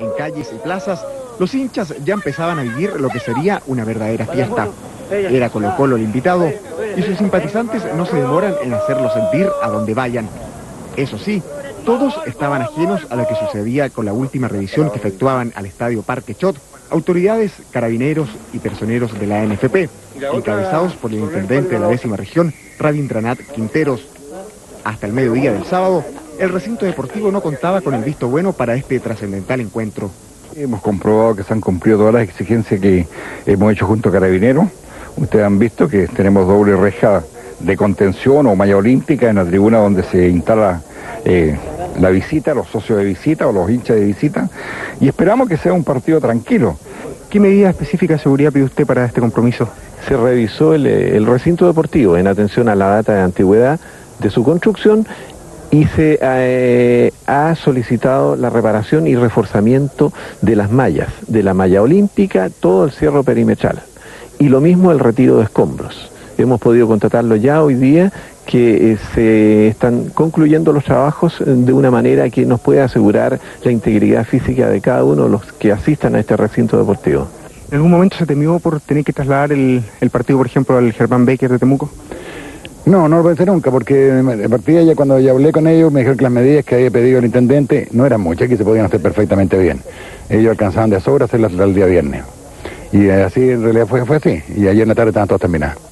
en calles y plazas, los hinchas ya empezaban a vivir lo que sería una verdadera fiesta. Era Colo Colo el invitado y sus simpatizantes no se demoran en hacerlo sentir a donde vayan. Eso sí, todos estaban ajenos a lo que sucedía con la última revisión que efectuaban al estadio Parque Chot autoridades, carabineros y personeros de la NFP, encabezados por el intendente de la décima región, Rabindranath Quinteros. Hasta el mediodía del sábado, el recinto deportivo no contaba con el visto bueno para este trascendental encuentro. Hemos comprobado que se han cumplido todas las exigencias que hemos hecho junto a Carabineros. Ustedes han visto que tenemos doble reja de contención o malla olímpica en la tribuna donde se instala eh, la visita, los socios de visita o los hinchas de visita, y esperamos que sea un partido tranquilo. ¿Qué medida específica de seguridad pide usted para este compromiso? Se revisó el recinto deportivo en atención a la data de antigüedad de su construcción y se eh, ha solicitado la reparación y reforzamiento de las mallas, de la malla olímpica, todo el cierre perimetral. Y lo mismo el retiro de escombros. Hemos podido contratarlo ya hoy día que eh, se están concluyendo los trabajos eh, de una manera que nos pueda asegurar la integridad física de cada uno de los que asistan a este recinto deportivo. ¿En algún momento se temió por tener que trasladar el, el partido, por ejemplo, al Germán Becker de Temuco? No, no lo pensé nunca, porque de partida ya cuando ya hablé con ellos me dijeron que las medidas que había pedido el intendente no eran muchas, que se podían hacer perfectamente bien. Ellos alcanzaban de sobra hacerlas el día viernes. Y así en realidad fue, fue así. Y ayer en la tarde estaban todas terminadas.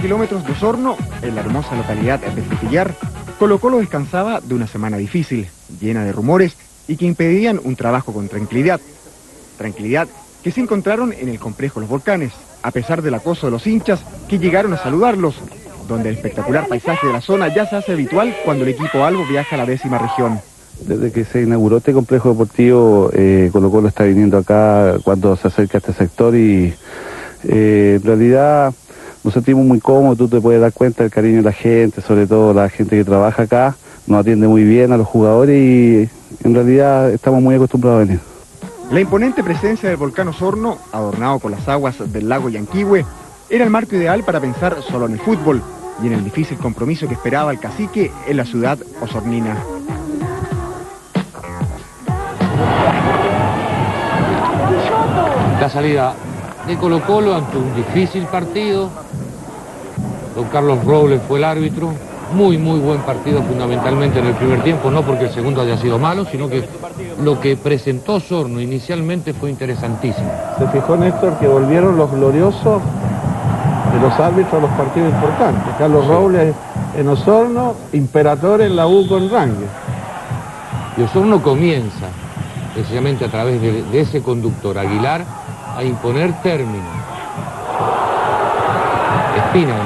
Kilómetros de Osorno, en la hermosa localidad de Frutillar, Colo Colo descansaba de una semana difícil, llena de rumores y que impedían un trabajo con tranquilidad. Tranquilidad que se encontraron en el complejo Los Volcanes, a pesar del acoso de los hinchas que llegaron a saludarlos, donde el espectacular paisaje de la zona ya se hace habitual cuando el equipo Albo viaja a la décima región. Desde que se inauguró este complejo deportivo, eh, Colo Colo está viniendo acá cuando se acerca a este sector y eh, en realidad nos sentimos muy cómodos, tú te puedes dar cuenta del cariño de la gente, sobre todo la gente que trabaja acá, nos atiende muy bien a los jugadores y en realidad estamos muy acostumbrados a venir. La imponente presencia del volcán Osorno, adornado con las aguas del lago Yanquihue, era el marco ideal para pensar solo en el fútbol y en el difícil compromiso que esperaba el cacique en la ciudad osornina. La salida de Colo Colo ante un difícil partido. Don Carlos Robles fue el árbitro. Muy, muy buen partido fundamentalmente en el primer tiempo, no porque el segundo haya sido malo, sino que lo que presentó Sorno inicialmente fue interesantísimo. Se fijó Néstor que volvieron los gloriosos de los árbitros a los partidos importantes. Carlos Robles en Osorno, Imperator en la U con Rangue. Y Osorno comienza, precisamente a través de, de ese conductor, Aguilar, a imponer término. Espina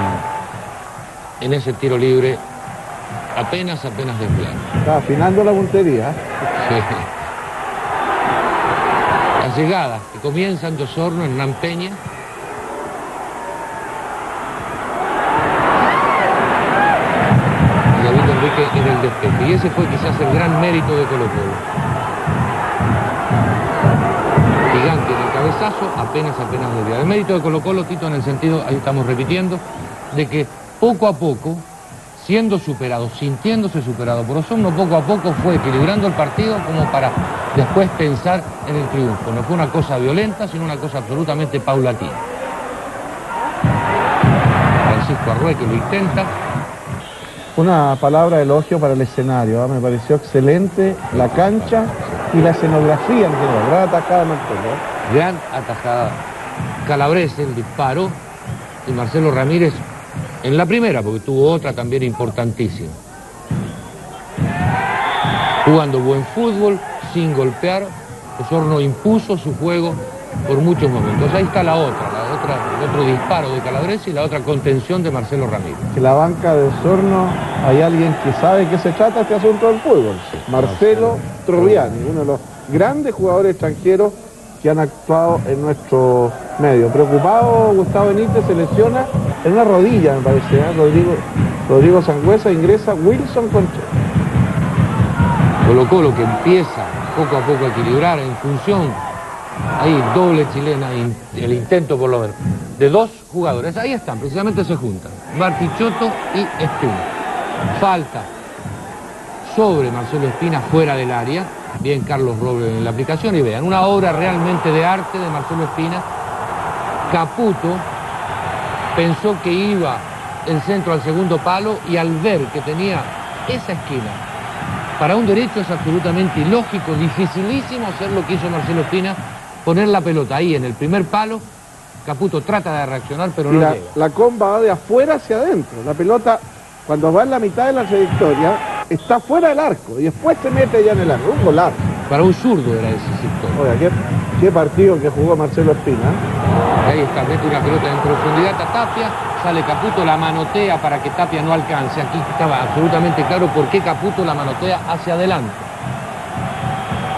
en, ese tiro libre apenas, apenas desviado. Está afinando la puntería. Sí. La llegada que comienza en Dosorno, en Nampeña. Y David Enrique en el despeje. Y ese fue quizás el gran mérito de Colo Colo. Cabezazo, apenas, apenas desviado. El mérito de Colo Colo, Tito, en el sentido, ahí estamos repitiendo, de que poco a poco, siendo superado, sintiéndose superado por Osorno, poco a poco fue equilibrando el partido como para después pensar en el triunfo. No fue una cosa violenta, sino una cosa absolutamente paulatina. Francisco Arrué que lo intenta. Una palabra de elogio para el escenario, ¿ah? me pareció excelente la cancha y la escenografía en general, gran atacada Gran atajada. Calabrese, el disparo, y Marcelo Ramírez en la primera, porque tuvo otra también importantísima. Jugando buen fútbol, sin golpear, Osorno impuso su juego por muchos momentos. Ahí está la otra, la otra, el otro disparo de Calabrese y la otra contención de Marcelo Ramírez. En la banca de Osorno hay alguien que sabe qué se trata este asunto del fútbol. Marcelo Troviani, uno de los grandes jugadores extranjeros que han actuado en nuestro medio. Preocupado, Gustavo Benítez se lesiona en una rodilla, me parece, ¿eh? Rodrigo, Sangüesa ingresa Wilson Concha. Colo Colo que empieza poco a poco a equilibrar en función, ahí doble chilena, el intento por lo menos, de dos jugadores. Ahí están, precisamente se juntan, Bartichotto y Espina. Falta sobre Marcelo Espina fuera del área, bien Carlos Robles en la aplicación y vean, una obra realmente de arte de Marcelo Espina. Caputo pensó que iba el centro al segundo palo y al ver que tenía esa esquina para un derecho es absolutamente ilógico, dificilísimo hacer lo que hizo Marcelo Espina, poner la pelota ahí en el primer palo. Caputo trata de reaccionar, pero no la, llega. La comba va de afuera hacia adentro. La pelota, cuando va en la mitad de la trayectoria, está fuera del arco y después se mete ya en el arco. Un golazo. Para un zurdo era ese sector. Oiga, qué, qué partido que jugó Marcelo Espina. Ahí está, mete una pelota en profundidad a Tapia, sale Caputo, la manotea para que Tapia no alcance. Aquí estaba absolutamente claro por qué Caputo la manotea hacia adelante.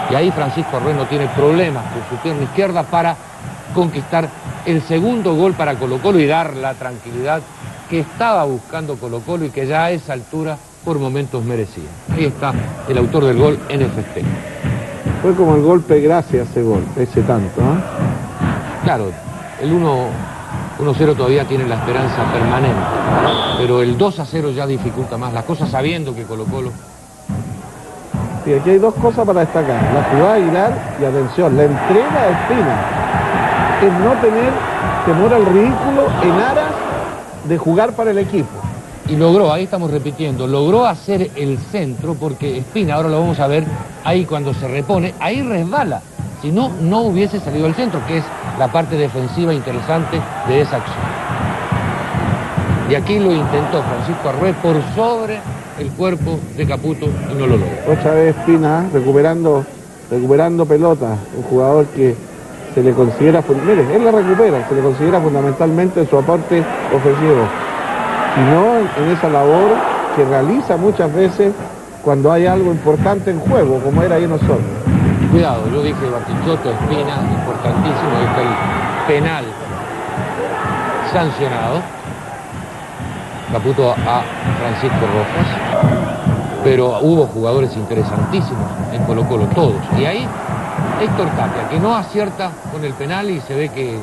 Y ahí Francisco Arrué no tiene problemas con su pierna izquierda para conquistar el segundo gol para Colo Colo y dar la tranquilidad que estaba buscando Colo Colo y que ya a esa altura por momentos merecía. Ahí está el autor del gol en FST. Fue como el golpe gracias ese gol, ese tanto. ¿eh? Claro, el 1-0 todavía tiene la esperanza permanente, pero el 2-0 ya dificulta más las cosas sabiendo que Colo Colo... Sí, aquí hay dos cosas para destacar. La jugada de Aguilar y atención, la entrega de Espina es no tener temor al ridículo en aras de jugar para el equipo. Y logró, ahí estamos repitiendo, logró hacer el centro porque Espina, ahora lo vamos a ver, ahí cuando se repone, ahí resbala. Si no, no hubiese salido al centro, que es la parte defensiva interesante de esa acción. Y aquí lo intentó Francisco Arrué por sobre el cuerpo de Caputo y no lo logró. Otra vez Espina recuperando, recuperando pelota, un jugador que se le considera, mire, él la recupera, se le considera fundamentalmente su aporte ofensivo, y no en, en esa labor que realiza muchas veces cuando hay algo importante en juego, como era ahí nosotros. Cuidado, yo dije Batichotto, Espina, importantísimo, está el penal sancionado. Caputo a Francisco Rojas, pero hubo jugadores interesantísimos en Colo Colo, todos. Y ahí Héctor Tapia, que no acierta con el penal y se ve que...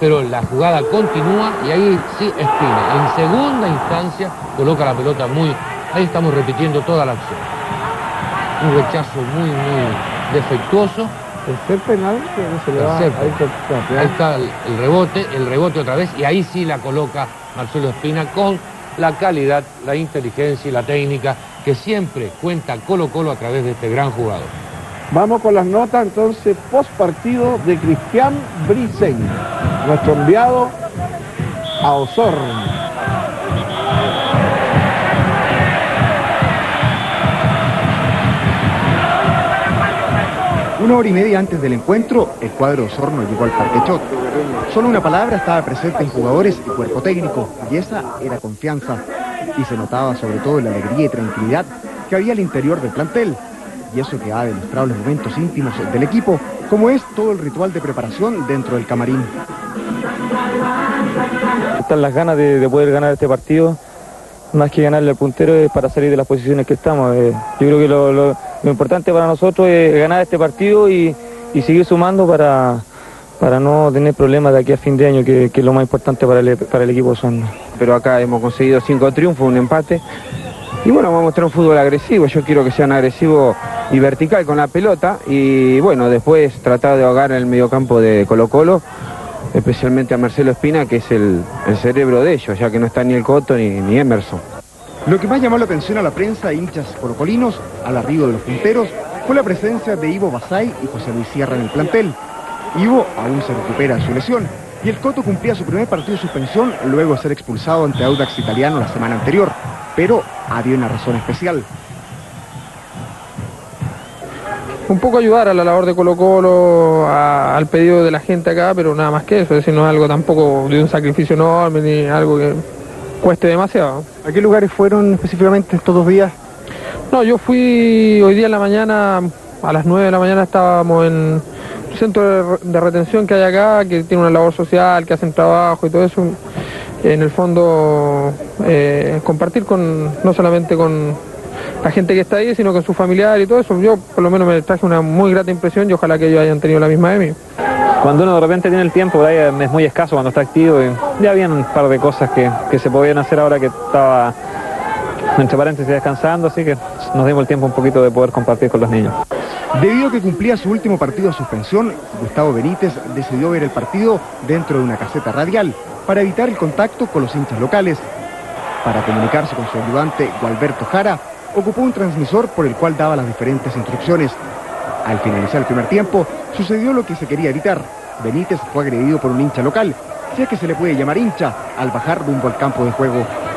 Pero la jugada continúa y ahí sí Espina. En segunda instancia coloca la pelota muy... Ahí estamos repitiendo toda la acción. Un rechazo muy, muy defectuoso. Tercer penal que no se le va a. Ahí está el, el rebote, el rebote otra vez y ahí sí la coloca Marcelo Espina con la calidad, la inteligencia y la técnica que siempre cuenta Colo Colo a través de este gran jugador. Vamos con las notas entonces post partido de Cristian Briseño, nuestro enviado a Osorno. Una hora y media antes del encuentro, el cuadro Osorno llegó al Parque Chot. Solo una palabra estaba presente en jugadores y cuerpo técnico, y esa era confianza. Y se notaba sobre todo la alegría y tranquilidad que había al interior del plantel. Y eso que ha demostrado los momentos íntimos del equipo, como es todo el ritual de preparación dentro del camarín. Están las ganas de, de poder ganar este partido, más que ganarle al puntero es para salir de las posiciones que estamos. Eh, yo creo que lo, lo- lo importante para nosotros es ganar este partido y, y seguir sumando para, para no tener problemas de aquí a fin de año, que, que es lo más importante para el, para el equipo Osorno. pero acá hemos conseguido cinco triunfos, un empate. Y bueno, vamos a mostrar un fútbol agresivo, yo quiero que sean agresivo y vertical con la pelota y bueno, después tratar de ahogar en el mediocampo de Colo Colo, especialmente a Marcelo Espina, que es el, cerebro de ellos, ya que no está ni el Coto ni, ni Emerson. Lo que más llamó la atención a la prensa e hinchas colocolinos al arribo de los punteros fue la presencia de Ivo Basay y José Luis Sierra en el plantel. Ivo aún se recupera de su lesión y el Coto cumplía su primer partido de suspensión luego de ser expulsado ante Audax Italiano la semana anterior, pero había una razón especial. Un poco ayudar a la labor de Colo Colo, a- al pedido de la gente acá, pero nada más que eso, es decir, no es algo tampoco de un sacrificio enorme ni algo que cueste demasiado. ¿A qué lugares fueron específicamente estos dos días? No, yo fui hoy día en la mañana, a las 9 de la mañana estábamos en un centro de, re- de retención que hay acá, que tiene una labor social, que hacen trabajo y todo eso. en el fondo eh, compartir con no solamente con la gente que está ahí, sino con su familiar y todo eso. Yo por lo menos me traje una muy grata impresión y ojalá que ellos hayan tenido la misma de mí. Cuando uno de repente tiene el tiempo, ahí es muy escaso cuando está activo y ya habían un par de cosas que, que se podían hacer ahora que estaba entre paréntesis descansando, así que nos dimos el tiempo un poquito de poder compartir con los niños. Debido a que cumplía su último partido de suspensión, Gustavo Benítez decidió ver el partido dentro de una caseta radial para evitar el contacto con los hinchas locales. Para comunicarse con su ayudante Gualberto Jara, ocupó un transmisor por el cual daba las diferentes instrucciones. Al finalizar el primer tiempo, sucedió lo que se quería evitar. Benítez fue agredido por un hincha local, es que se le puede llamar hincha, al bajar rumbo al campo de juego.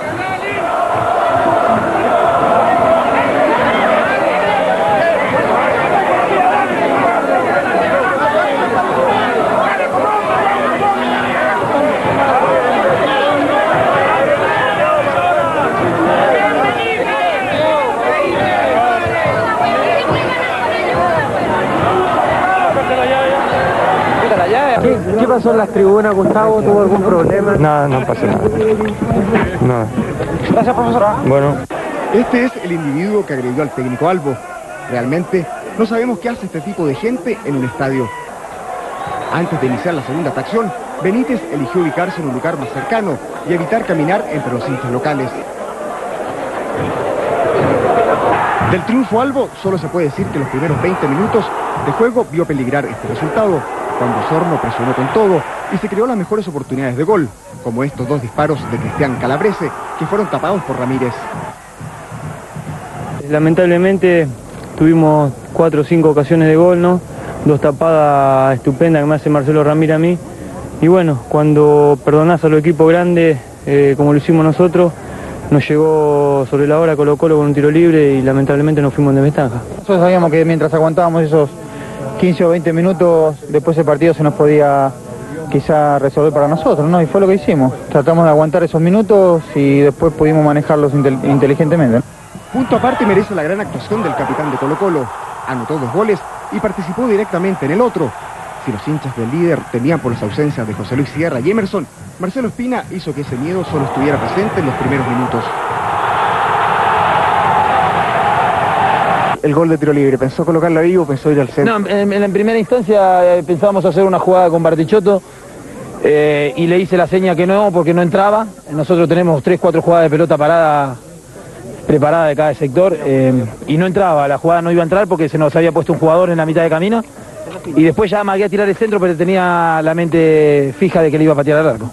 Pasó en las tribunas, Gustavo? ¿Tuvo algún problema? Nada, no pasó nada. No. Gracias, profesora. Bueno. Este es el individuo que agredió al técnico Albo. Realmente no sabemos qué hace este tipo de gente en un estadio. Antes de iniciar la segunda atracción, Benítez eligió ubicarse en un lugar más cercano y evitar caminar entre los hinchas locales. Del triunfo Albo solo se puede decir que los primeros 20 minutos de juego vio peligrar este resultado, cuando Sorno presionó con todo y se creó las mejores oportunidades de gol, como estos dos disparos de Cristian Calabrese, que fueron tapados por Ramírez. Lamentablemente tuvimos cuatro o cinco ocasiones de gol, ¿no? Dos tapadas estupendas que me hace Marcelo Ramírez a mí. Y bueno, cuando perdonás a los equipos grandes, eh, como lo hicimos nosotros, nos llegó sobre la hora Colo Colo con un tiro libre y lamentablemente nos fuimos de ventaja. Nosotros sabíamos que mientras aguantábamos esos 15 o 20 minutos, después del partido se nos podía quizá resolver para nosotros, ¿no? Y fue lo que hicimos. Tratamos de aguantar esos minutos y después pudimos manejarlos inteligentemente. Punto aparte merece la gran actuación del capitán de Colo Colo. Anotó dos goles y participó directamente en el otro. Si los hinchas del líder temían por las ausencias de José Luis Sierra y Emerson, Marcelo Espina hizo que ese miedo solo estuviera presente en los primeros minutos. El gol de tiro libre? ¿Pensó colocarla ahí o pensó ir al centro? No, en, primera instancia eh, pensábamos hacer una jugada con Bartichotto eh, y le hice la seña que no porque no entraba. Nosotros tenemos tres, cuatro jugadas de pelota parada preparada de cada sector eh, y no entraba, la jugada no iba a entrar porque se nos había puesto un jugador en la mitad de camino y después ya me había tirar el centro pero tenía la mente fija de que le iba a patear al arco.